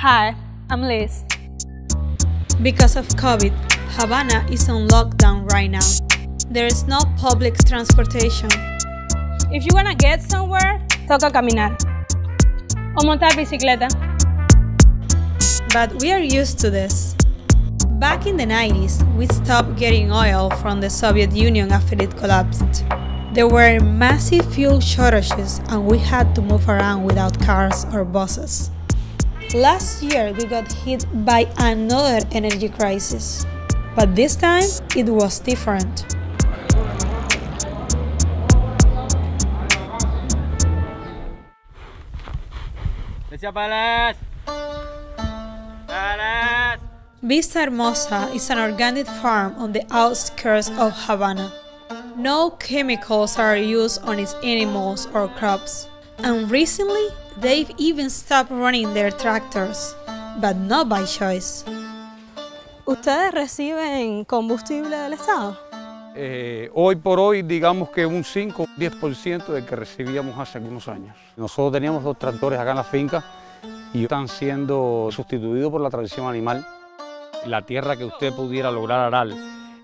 Hi, I'm Liz. Because of COVID, Havana is on lockdown right now. There is no public transportation. If you wanna get somewhere, toca caminar. O montar bicicleta. But we are used to this. Back in the 90s, we stopped getting oil from the Soviet Union after it collapsed. There were massive fuel shortages and we had to move around without cars or buses. Last year, we got hit by another energy crisis. But this time, it was different. Vista Hermosa is an organic farm on the outskirts of Havana. No chemicals are used on its animals or crops. And recently, they've even stopped running their tractors, but not by choice. ¿Ustedes reciben combustible del Estado? Eh, hoy por hoy, digamos que un 5 10% del que recibíamos hace algunos años. Nosotros teníamos dos tractores acá en la finca y están siendo sustituidos por la tradición animal. La tierra que usted pudiera lograr arar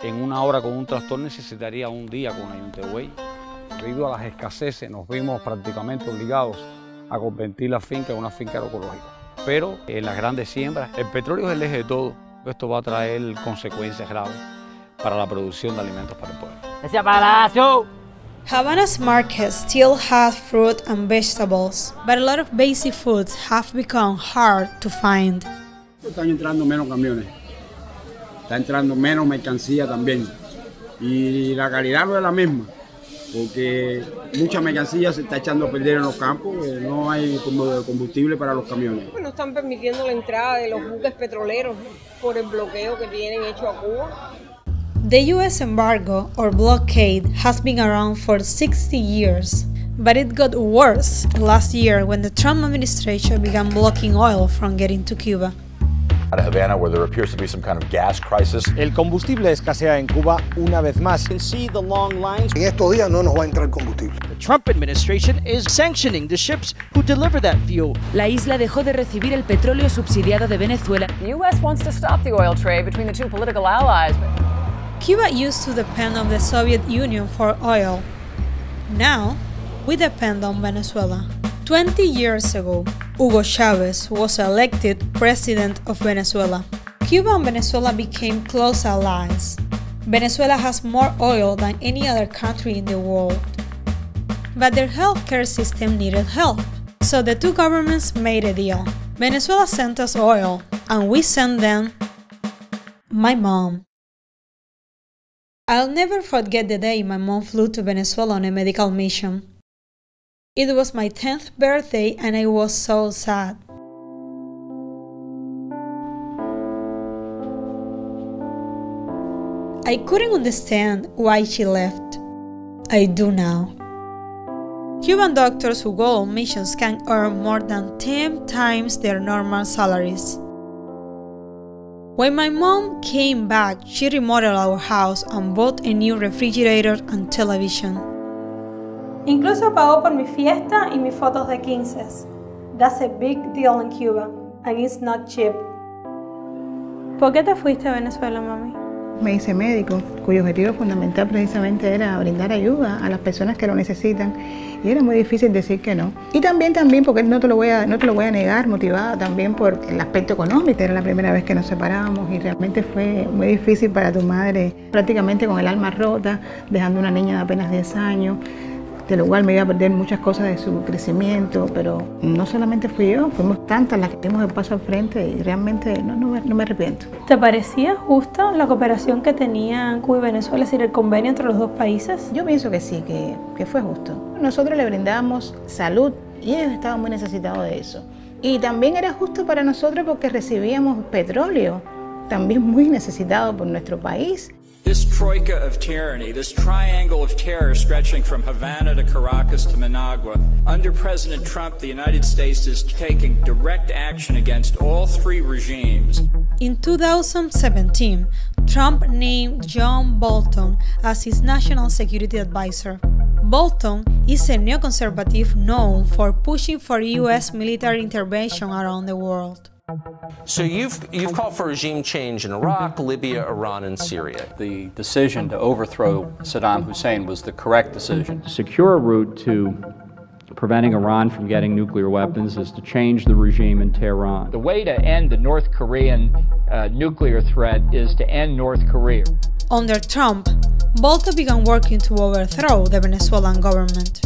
en una hora con un tractor necesitaría un día con un Ayunteway. Debido a las escaseces nos vimos prácticamente obligados a convertir la finca en una finca agroecológica. Pero en las grandes siembras, el petróleo es el eje de todo. Esto va a traer consecuencias graves para la producción de alimentos para el pueblo. ¡Ese palacio! Havana's market still has fruit and vegetables, but a lot of basic foods have become hard to find. Están entrando menos camiones, está entrando menos mercancía también. Y la calidad no es la misma, porque mucha mercancía se está echando a perder en los campos, eh, no hay combustible para los camiones. No están permitiendo la entrada de los buques petroleros por el bloqueo que tienen hecho a Cuba. The US embargo or blockade has been around for 60 years, but it got worse last year when the Trump administration began blocking oil from getting to Cuba. Out of Havana, where there appears to be some kind of gas crisis. El combustible escasea en Cuba una vez más. You can see the long lines. En estos días no nos va a entrar combustible. The Trump administration is sanctioning the ships who deliver that fuel. La isla dejó de recibir el petróleo subsidiado de Venezuela. The US wants to stop the oil trade between the two political allies. But... Cuba used to depend on the Soviet Union for oil. Now, we depend on Venezuela. 20 years ago, Hugo Chavez was elected president of Venezuela. Cuba and Venezuela became close allies. Venezuela has more oil than any other country in the world. But their healthcare system needed help, so the two governments made a deal. Venezuela sent us oil, and we sent them my mom. I'll never forget the day my mom flew to Venezuela on a medical mission. It was my 10th birthday and I was so sad. I couldn't understand why she left. I do now. Cuban doctors who go on missions can earn more than 10 times their normal salaries. When my mom came back, she remodeled our house and bought a new refrigerator and television. Incluso pagó por mi fiesta y mis fotos de 15. That's a big deal in Cuba, and it's not cheap. ¿Por qué te fuiste a Venezuela, mami? Me hice médico, cuyo objetivo fundamental precisamente era brindar ayuda a las personas que lo necesitan y era muy difícil decir que no. Y también, también, porque no te lo voy a, no te lo voy a negar, motivada también por el aspecto económico. Era la primera vez que nos separábamos y realmente fue muy difícil para tu madre, prácticamente con el alma rota, dejando una niña de apenas 10 años de lo cual me iba a perder muchas cosas de su crecimiento, pero no solamente fui yo, fuimos tantas las que dimos el paso al frente y realmente no, no, no me arrepiento. ¿Te parecía justa la cooperación que tenían Cuba y Venezuela, es decir, el convenio entre los dos países? Yo pienso que sí, que, que fue justo. Nosotros le brindamos salud y ellos estaban muy necesitados de eso. Y también era justo para nosotros porque recibíamos petróleo, también muy necesitado por nuestro país. This troika of tyranny, this triangle of terror stretching from Havana to Caracas to Managua, under President Trump, the United States is taking direct action against all three regimes. In 2017, Trump named John Bolton as his national security advisor. Bolton is a neoconservative known for pushing for U.S. military intervention around the world. So you've you've called for regime change in Iraq, Libya, Iran, and Syria. The decision to overthrow Saddam Hussein was the correct decision. Secure a route to preventing Iran from getting nuclear weapons is to change the regime in Tehran. The way to end the North Korean uh, nuclear threat is to end North Korea. Under Trump, Bolton began working to overthrow the Venezuelan government.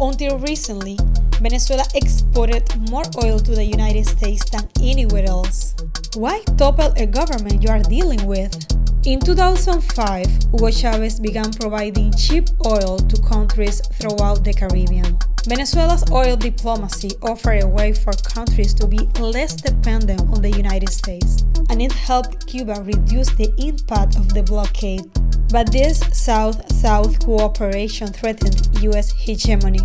Until recently, Venezuela exported more oil to the United States than anywhere else. Why topple a government you are dealing with? In 2005, Hugo Chavez began providing cheap oil to countries throughout the Caribbean. Venezuela's oil diplomacy offered a way for countries to be less dependent on the United States, and it helped Cuba reduce the impact of the blockade. But this South South cooperation threatened US hegemony.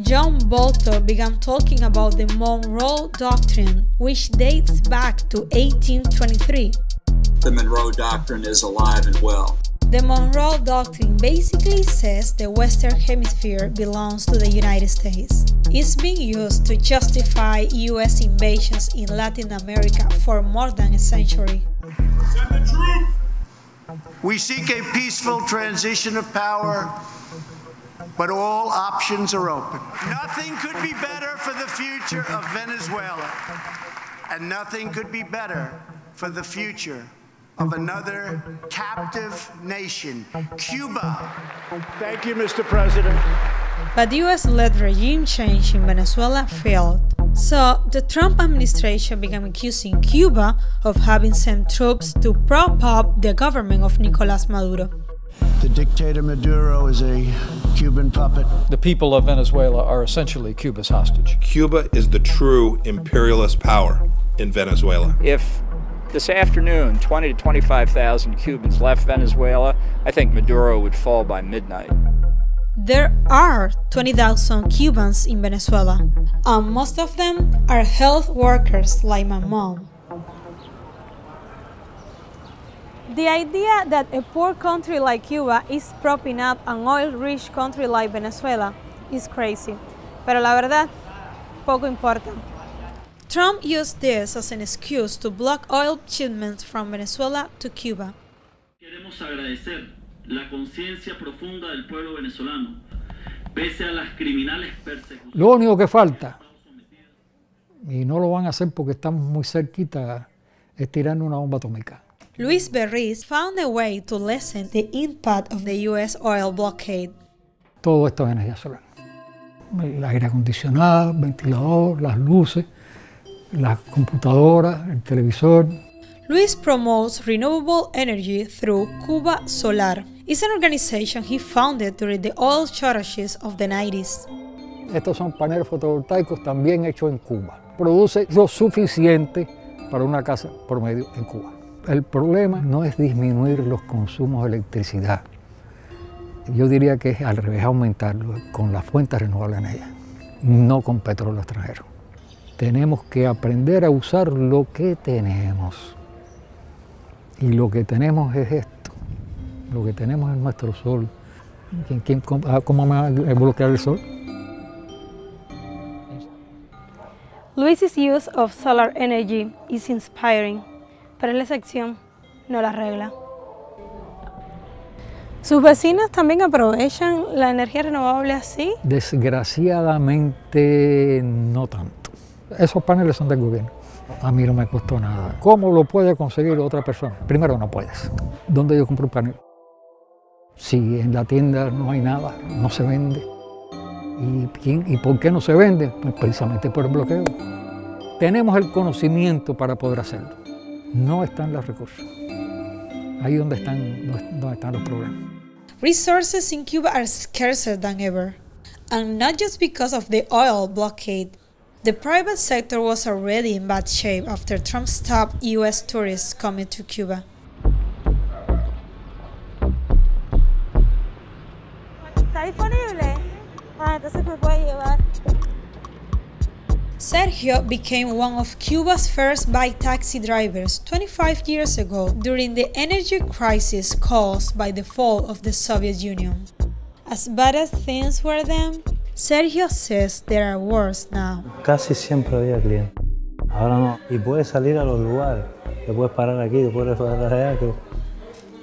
John Bolton began talking about the Monroe Doctrine, which dates back to 1823. The Monroe Doctrine is alive and well. The Monroe Doctrine basically says the Western Hemisphere belongs to the United States. It's been used to justify US invasions in Latin America for more than a century. We seek a peaceful transition of power, but all options are open. Nothing could be better for the future of Venezuela, and nothing could be better for the future of another captive nation, Cuba. Thank you, Mr. President. But the US led regime change in Venezuela failed. So the Trump administration began accusing Cuba of having sent troops to prop up the government of Nicolas Maduro. The dictator Maduro is a Cuban puppet. The people of Venezuela are essentially Cuba's hostage. Cuba is the true imperialist power in Venezuela. If this afternoon 20 to 25,000 Cubans left Venezuela, I think Maduro would fall by midnight. There are 20,000 Cubans in Venezuela, and most of them are health workers like my mom. The idea that a poor country like Cuba is propping up an oil-rich country like Venezuela is crazy. Pero la verdad, poco importa. Trump used this as an excuse to block oil shipments from Venezuela to Cuba. Queremos agradecer la conciencia profunda del pueblo venezolano, pese a las criminales persecuciones. Lo único que falta, y no lo van a hacer porque estamos muy cerquita, es tirar una bomba atómica. Luis Berriz found a way to lessen the impact of the U.S. oil blockade. Todo esto es energía solar. El aire acondicionado, el ventilador, las luces, las computadoras, el televisor. Luis promotes renewable energy through Cuba Solar. It's an organization he founded during the oil shortages of the 90s. Estos son paneles fotovoltaicos también hechos en Cuba. Produce lo suficiente para una casa promedio en Cuba. El problema no es disminuir los consumos de electricidad. Yo diría que es al revés aumentarlo con las fuentes renovables en ella, no con petróleo extranjero. Tenemos que aprender a usar lo que tenemos. Y lo que tenemos es esto. Lo que tenemos es nuestro sol. ¿Quién, quién, cómo, ¿Cómo me va a bloquear el sol? Luis's use of solar energy is inspiring, pero es la excepción, no la regla. ¿Sus vecinos también aprovechan la energía renovable así? Desgraciadamente no tanto. Esos paneles son del gobierno. A mí no me costó nada. ¿Cómo lo puede conseguir otra persona? Primero no puedes. ¿Dónde yo compro un panel? Si en la tienda no hay nada, no se vende. ¿Y, ¿Y por qué no se vende? Pues precisamente por el bloqueo. Tenemos el conocimiento para poder hacerlo. No están los recursos. Ahí donde están, donde están los problemas. Resources in Cuba are scarcer than ever. And not just because of the oil blockade. The private sector was already in bad shape after Trump stopped US tourists coming to Cuba. ¿Está disponible? Ah, entonces me puede llevar. Sergio became one of Cuba's first bike taxi drivers 25 years ago during the energy crisis caused by the fall of the Soviet Union. As bad as things were then, Sergio says there are worse now. Casi siempre había clientes. Ahora no. Y puedes salir a los lugares. Te puedes parar aquí, te puedes parar allá, que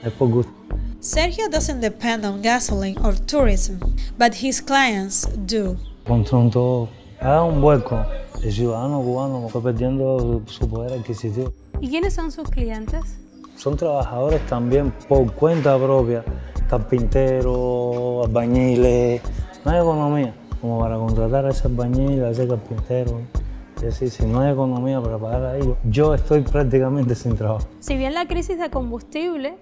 es por gusto. Sergio doesn't depend on gasoline or tourism, but his clients do. Contra todo, haga un vuelco. El ciudadano cubano está perdiendo su poder adquisitivo. ¿Y quiénes son sus clientes? Son trabajadores también por cuenta propia, carpinteros, albañiles. No hay economía como para contratar a ese albañil, a ese carpintero. Es decir, si no hay economía para pagar a ellos, yo estoy prácticamente sin trabajo. Si bien la crisis de combustible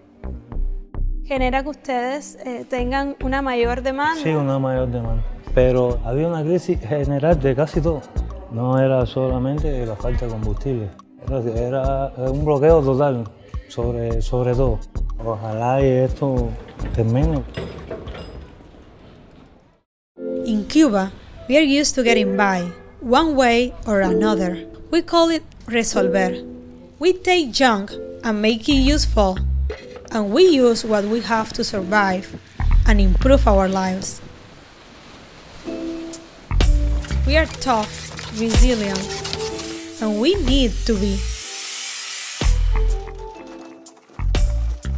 genera que ustedes eh, tengan una mayor demanda. Sí, una mayor demanda. Pero había una crisis general de casi todo. No era solamente la falta de combustible, era, un bloqueo total sobre, sobre todo. Ojalá y esto termine. In Cuba, we are used to getting by, one way or another. We call it resolver. We take junk and make it useful, and we use what we have to survive and improve our lives. We are tough, resilient, and we need to be.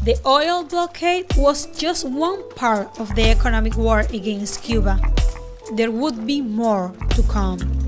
The oil blockade was just one part of the economic war against Cuba. There would be more to come.